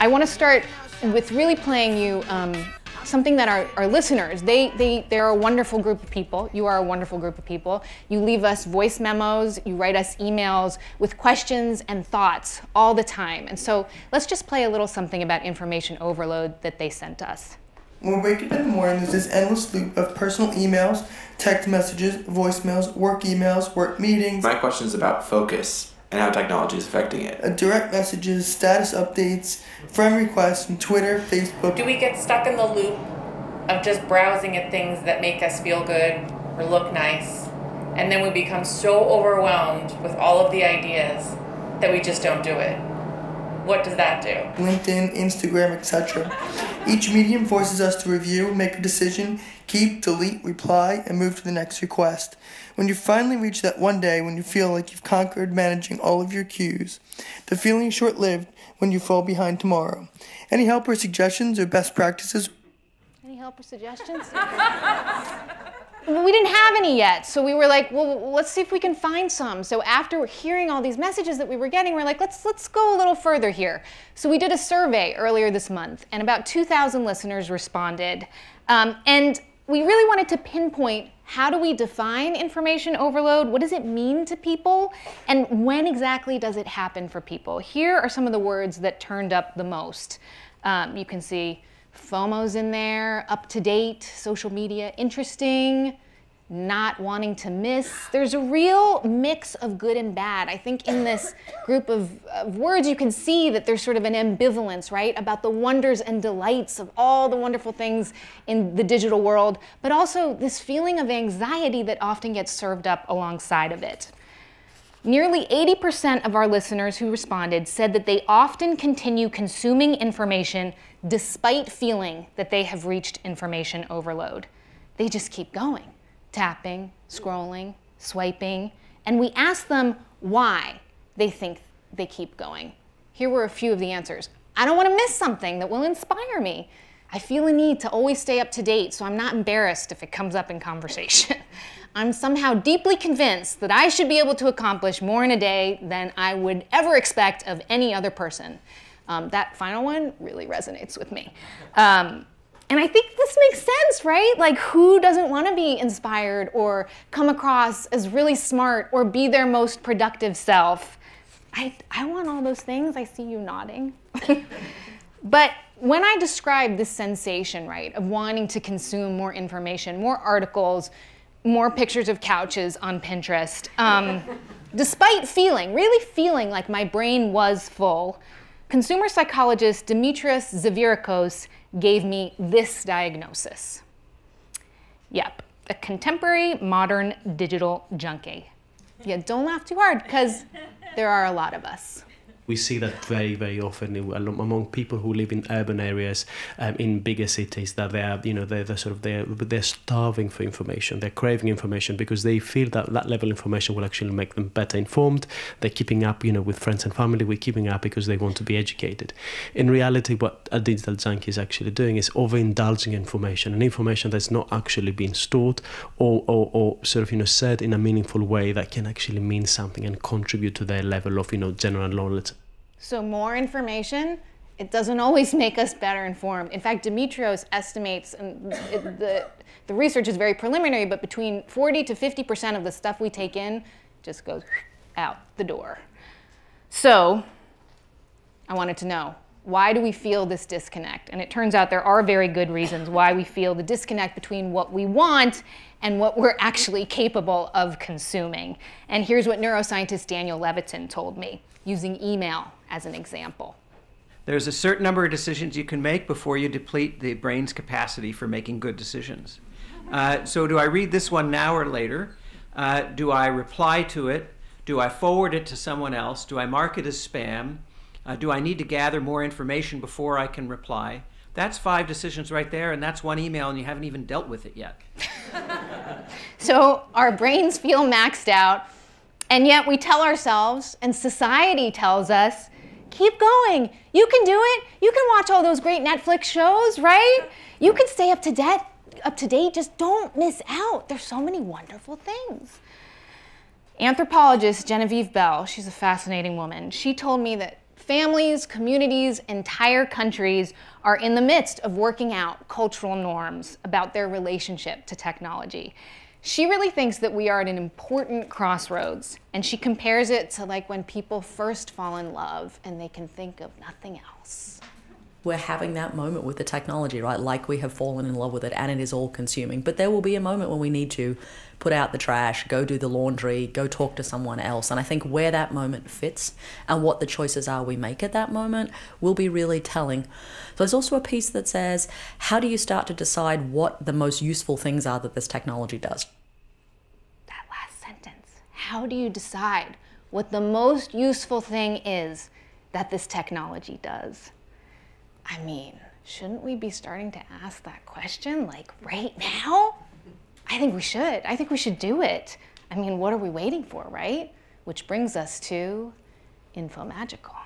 I want to start with really playing you um, something that our, our listeners, they, they, they're a wonderful group of people. You are a wonderful group of people. You leave us voice memos, you write us emails with questions and thoughts all the time. And so let's just play a little something about information overload that they sent us. When we wake up in the morning, there's this endless loop of personal emails, text messages, voicemails, work emails, work meetings. My question is about focus and how technology is affecting it. Uh, direct messages, status updates, friend requests from Twitter, Facebook. Do we get stuck in the loop of just browsing at things that make us feel good or look nice? And then we become so overwhelmed with all of the ideas that we just don't do it. What does that do? LinkedIn, Instagram, etc. Each medium forces us to review, make a decision, keep, delete, reply, and move to the next request. When you finally reach that one day when you feel like you've conquered managing all of your queues, the feeling is short lived when you fall behind tomorrow. Any help or suggestions or best practices? Any help or suggestions? we didn't have any yet. So we were like, well, let's see if we can find some. So after hearing all these messages that we were getting, we're like, let's let's go a little further here. So we did a survey earlier this month, and about 2,000 listeners responded. Um, and we really wanted to pinpoint how do we define information overload? What does it mean to people? And when exactly does it happen for people? Here are some of the words that turned up the most. Um, you can see FOMO's in there, up to date, social media, interesting, not wanting to miss. There's a real mix of good and bad. I think in this group of, of, words, you can see that there's sort of an ambivalence, right, about the wonders and delights of all the wonderful things in the digital world, but also this feeling of anxiety that often gets served up alongside of it. Nearly 80% of our listeners who responded said that they often continue consuming information despite feeling that they have reached information overload. They just keep going tapping, scrolling, swiping, and we ask them why they think they keep going. Here were a few of the answers. I don't want to miss something that will inspire me. I feel a need to always stay up to date so I'm not embarrassed if it comes up in conversation. I'm somehow deeply convinced that I should be able to accomplish more in a day than I would ever expect of any other person. Um, that final one really resonates with me. Um, and I think this makes sense, right? Like, who doesn't want to be inspired or come across as really smart or be their most productive self? I, I want all those things. I see you nodding. but when I describe this sensation, right, of wanting to consume more information, more articles, more pictures of couches on Pinterest, um, despite feeling, really feeling like my brain was full, consumer psychologist Dimitris Tsivrikos gave me this diagnosis. Yep, a contemporary modern digital junkie. Yeah, don't laugh too hard because there are a lot of us we see that very very often among people who live in urban areas um, in bigger cities that they are you know they're, they're sort of they're, they're starving for information. They're craving information because they feel that that level of information will actually make them better informed. They're keeping up you know with friends and family. We're keeping up because they want to be educated. In reality what a digital junkie is actually doing is overindulging information and information that's not actually being stored or, or, or sort of you know said in a meaningful way that can actually mean something and contribute to their level of you know general knowledge so more information, it doesn't always make us better informed. In fact, Dimitrios estimates, and it, the, the research is very preliminary, but between 40 to 50% of the stuff we take in just goes out the door. So I wanted to know, why do we feel this disconnect? And it turns out there are very good reasons why we feel the disconnect between what we want and what we're actually capable of consuming. And here's what neuroscientist Daniel Levitin told me, using email as an example. There's a certain number of decisions you can make before you deplete the brain's capacity for making good decisions. Uh, so, do I read this one now or later? Uh, do I reply to it? Do I forward it to someone else? Do I mark it as spam? Uh, do I need to gather more information before I can reply? That's five decisions right there, and that's one email, and you haven't even dealt with it yet. so, our brains feel maxed out and yet we tell ourselves, and society tells us, keep going. You can do it. You can watch all those great Netflix shows, right? You can stay up to date. Up to date. Just don't miss out. There's so many wonderful things. Anthropologist Genevieve Bell, she's a fascinating woman. She told me that families, communities, entire countries are in the midst of working out cultural norms about their relationship to technology. She really thinks that we are at an important crossroads, and she compares it to like when people first fall in love and they can think of nothing else we're having that moment with the technology, right? Like we have fallen in love with it and it is all consuming. But there will be a moment when we need to put out the trash, go do the laundry, go talk to someone else. And I think where that moment fits and what the choices are we make at that moment will be really telling. So there's also a piece that says, how do you start to decide what the most useful things are that this technology does? That last sentence. How do you decide what the most useful thing is that this technology does? I mean, shouldn't we be starting to ask that question like right now? I think we should. I think we should do it. I mean, what are we waiting for, right? Which brings us to Infomagical.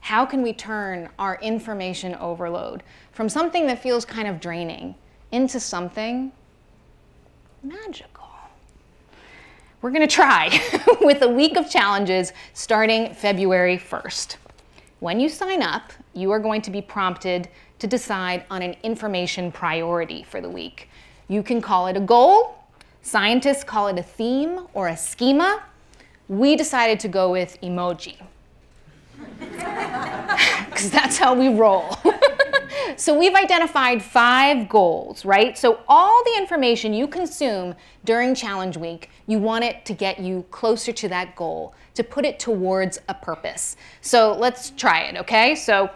How can we turn our information overload from something that feels kind of draining into something magical? We're to try with a week of challenges starting February 1st. When you sign up, you are going to be prompted to decide on an information priority for the week. You can call it a goal, scientists call it a theme or a schema. We decided to go with emoji because that's how we roll. so we've identified five goals, right? So all the information you consume during challenge week, you want it to get you closer to that goal, to put it towards a purpose. So let's try it, okay? So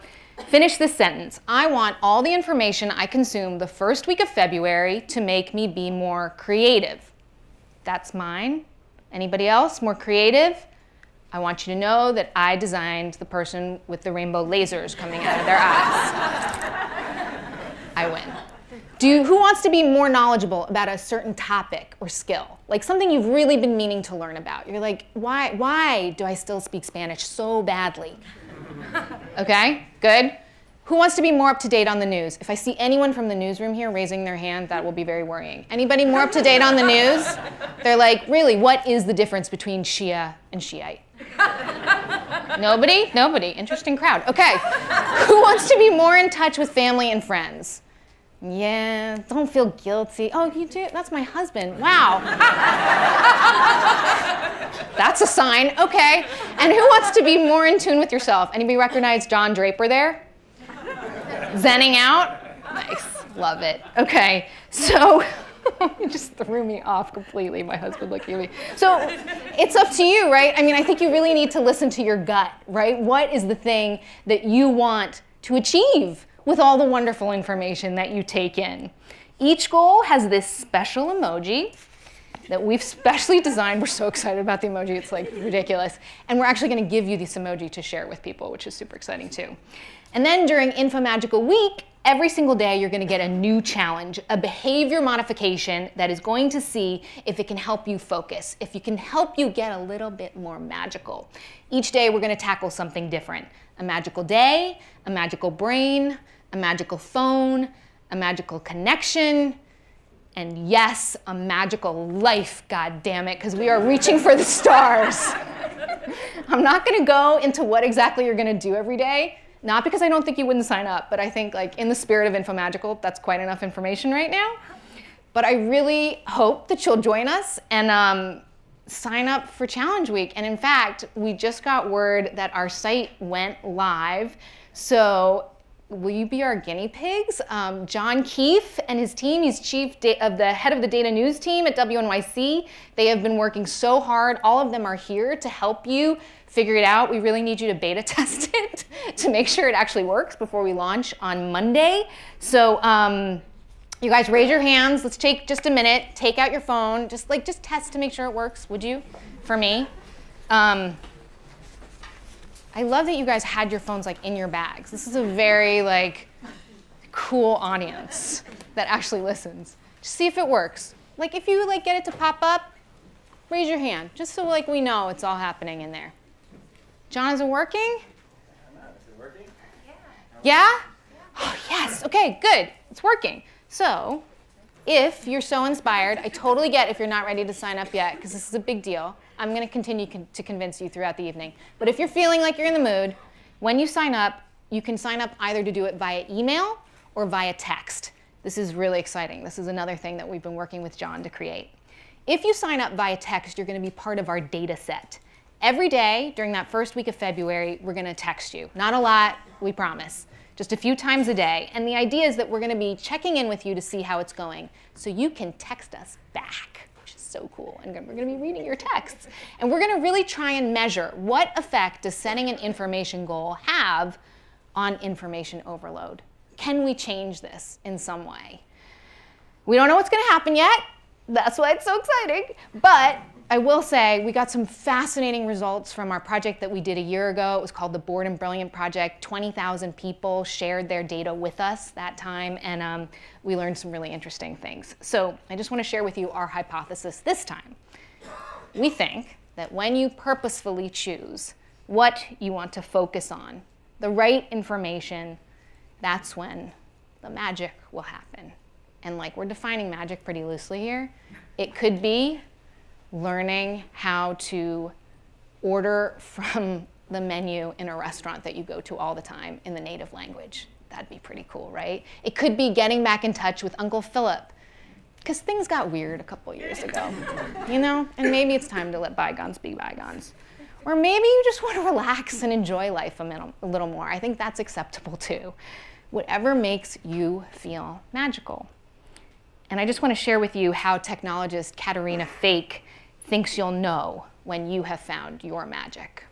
finish this sentence. I want all the information I consume the first week of February to make me be more creative. That's mine. Anybody else more creative? I want you to know that I designed the person with the rainbow lasers coming out of their eyes. Do you, who wants to be more knowledgeable about a certain topic or skill? Like something you've really been meaning to learn about. You're like, why, why do I still speak Spanish so badly? Okay, good. Who wants to be more up to date on the news? If I see anyone from the newsroom here raising their hand, that will be very worrying. Anybody more up to date on the news? They're like, really, what is the difference between Shia and Shiite? Nobody? Nobody. Interesting crowd. Okay. Who wants to be more in touch with family and friends? Yeah, don't feel guilty. Oh, you do? That's my husband. Wow. That's a sign. Okay. And who wants to be more in tune with yourself? Anybody recognize Don Draper there? Zenning out? Nice. Love it. Okay. So it just threw me off completely, my husband looking at me. So it's up to you, right? I mean, I think you really need to listen to your gut, right? What is the thing that you want to achieve with all the wonderful information that you take in? Each goal has this special emoji that we've specially designed. We're so excited about the emoji, it's like ridiculous. And we're actually gonna give you this emoji to share with people, which is super exciting too. And then during Infomagical Week, every single day you're gonna get a new challenge, a behavior modification that is going to see if it can help you focus, if it can help you get a little bit more magical. Each day we're gonna tackle something different. A magical day, a magical brain, a magical phone, a magical connection, and yes, a magical life, god damn it, because we are reaching for the stars. I'm not gonna go into what exactly you're gonna do every day, not because I don't think you wouldn't sign up, but I think like in the spirit of Infomagical, that's quite enough information right now. But I really hope that you'll join us and um, sign up for Challenge Week. And in fact, we just got word that our site went live. So will you be our guinea pigs? Um, John Keefe and his team, he's chief of the head of the data news team at WNYC. They have been working so hard. All of them are here to help you figure it out. We really need you to beta test it to make sure it actually works before we launch on Monday. So um, you guys raise your hands. Let's take just a minute. Take out your phone. Just like just test to make sure it works, would you? For me. Um, I love that you guys had your phones like in your bags. This is a very like cool audience that actually listens. Just see if it works. Like if you like get it to pop up, raise your hand just so like we know it's all happening in there. John, is it working? Yeah? Oh, yes. Okay, good. It's working. So, if you're so inspired, I totally get if you're not ready to sign up yet, because this is a big deal. I'm going to continue con to convince you throughout the evening. But if you're feeling like you're in the mood, When you sign up, you can sign up either to do it via email or via text. This is really exciting. This is another thing that we've been working with John to create. If you sign up via text, you're going to be part of our data set. Every day during that first week of February, we're going to text you. Not a lot, we promise. Just a few times a day. And the idea is that we're going to be checking in with you to see how it's going so you can text us back, so cool. And we're going to be reading your texts. And we're going to really try and measure what effect does setting an information goal have on information overload. Can we change this in some way? We don't know what's going to happen yet. That's why it's so exciting. But I will say we got some fascinating results from our project that we did a year ago. It was called the Bored and Brilliant Project. 20,000 people shared their data with us that time, and um, we learned some really interesting things. So I just want to share with you our hypothesis this time. We think that when you purposefully choose what you want to focus on, the right information, that's when the magic will happen. And like we're defining magic pretty loosely here, it could be learning how to order from the menu in a restaurant that you go to all the time in the native language. That'd be pretty cool, right? It could be getting back in touch with Uncle Philip because things got weird a couple years ago, you know? And maybe it's time to let bygones be bygones. Or maybe you just want to relax and enjoy life a, a little more. I think that's acceptable too. Whatever makes you feel magical. And I just want to share with you how technologist Caterina Fake thinks you'll know when you have found your magic.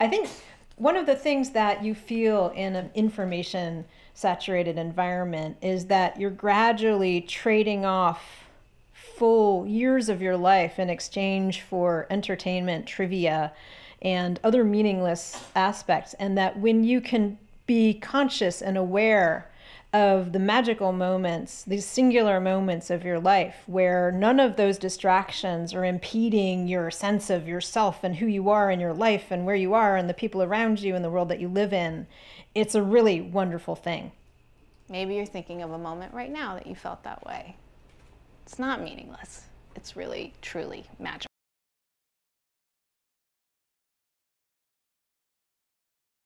I think one of the things that you feel in an information saturated environment is that you're gradually trading off full years of your life in exchange for entertainment, trivia, and other meaningless aspects. And that when you can be conscious and aware of the magical moments, these singular moments of your life where none of those distractions are impeding your sense of yourself and who you are in your life and where you are and the people around you and the world that you live in. It's a really wonderful thing. Maybe you're thinking of a moment right now that you felt that way. It's not meaningless, it's really, truly magical.